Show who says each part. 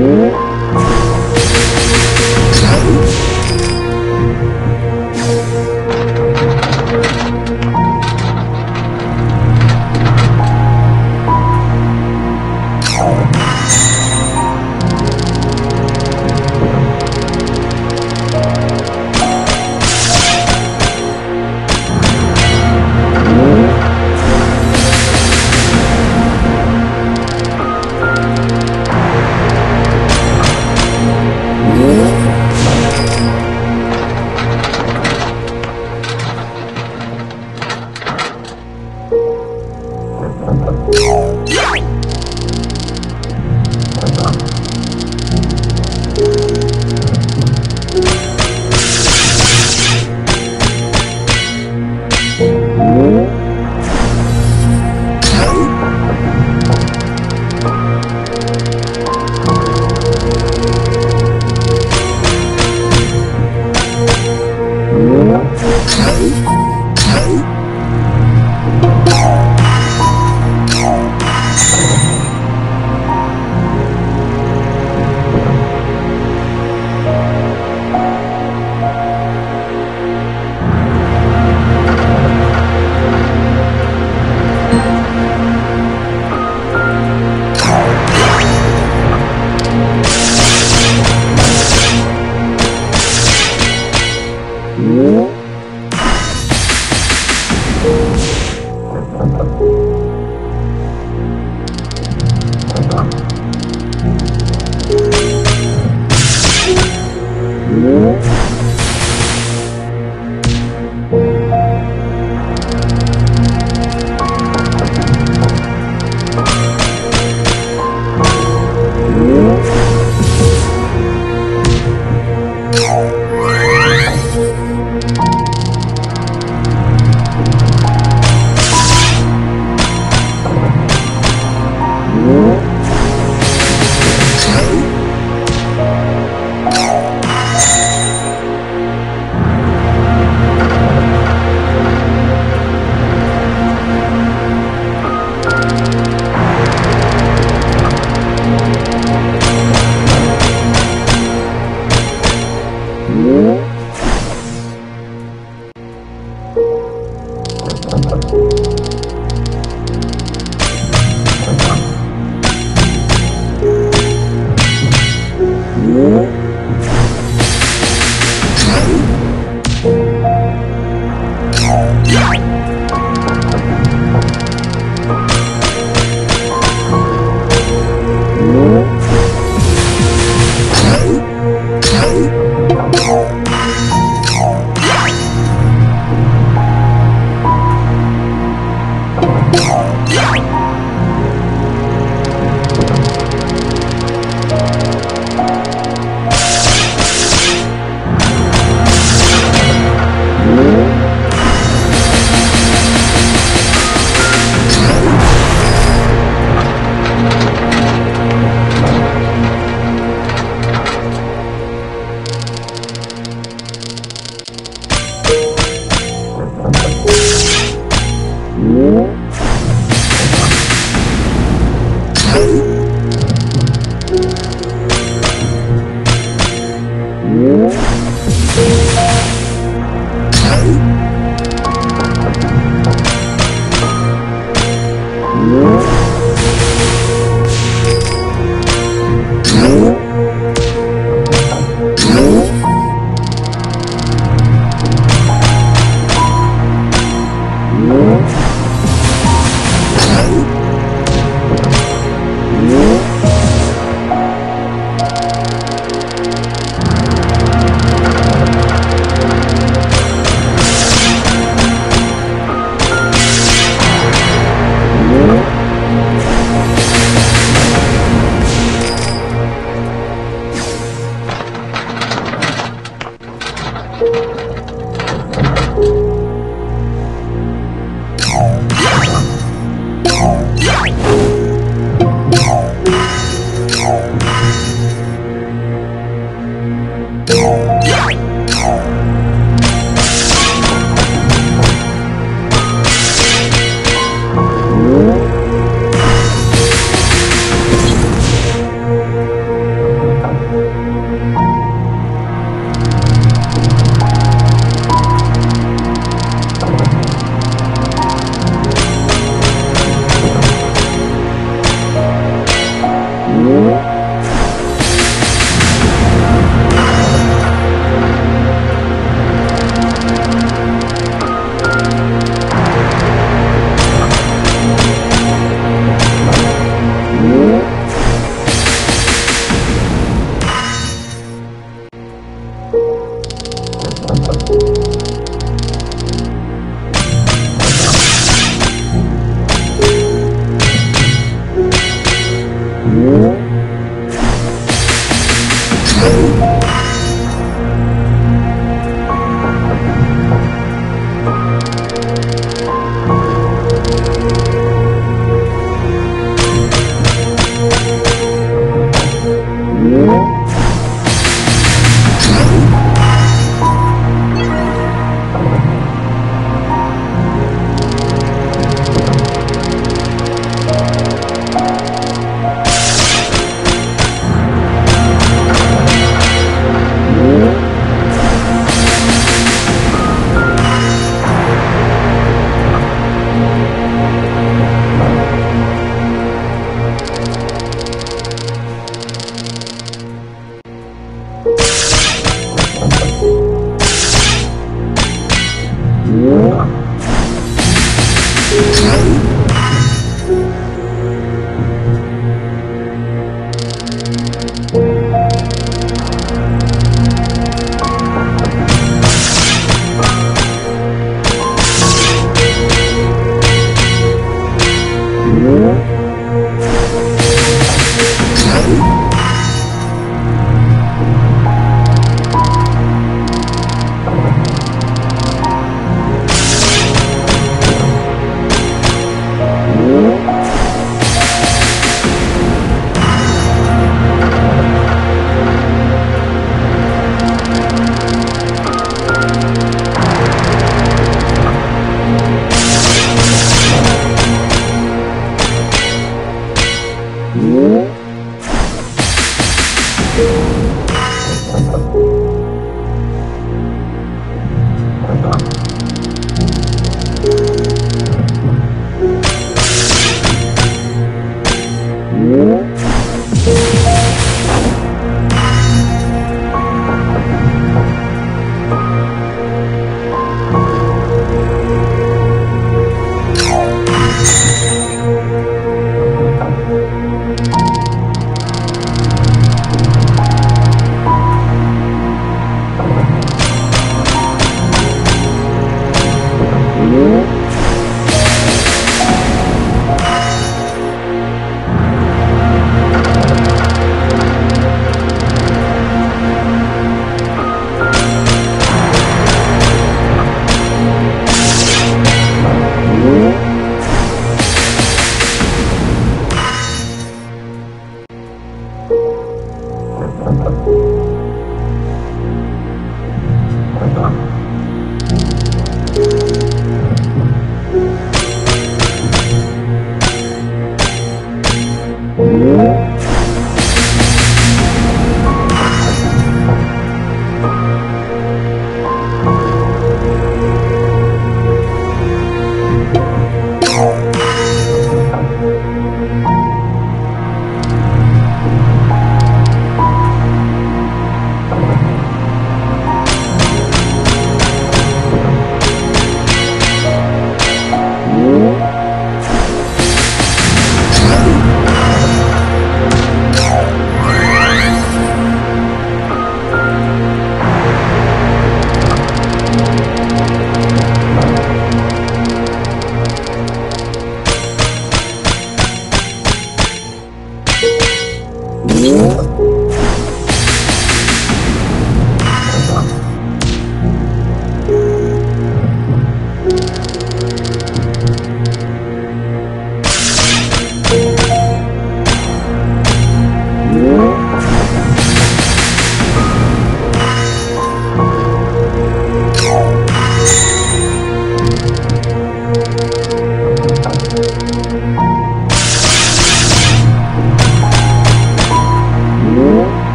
Speaker 1: Yeah. you Thank you.